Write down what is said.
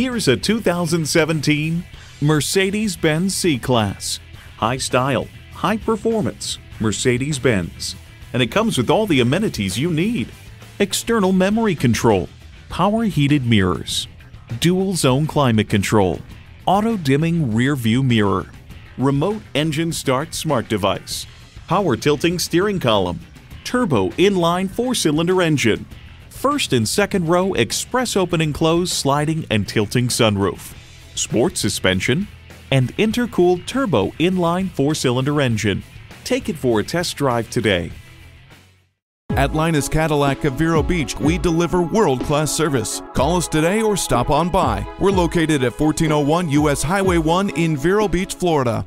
Here's a 2017 Mercedes-Benz C-Class. High style, high performance, Mercedes-Benz. And it comes with all the amenities you need. External memory control, power heated mirrors, dual zone climate control, auto dimming rear view mirror, remote engine start smart device, power tilting steering column, turbo inline four cylinder engine, first and second row express open and close sliding and tilting sunroof, sports suspension, and intercooled turbo inline four cylinder engine. Take it for a test drive today. At Linus Cadillac of Vero Beach, we deliver world class service. Call us today or stop on by. We're located at 1401 US Highway 1 in Vero Beach, Florida.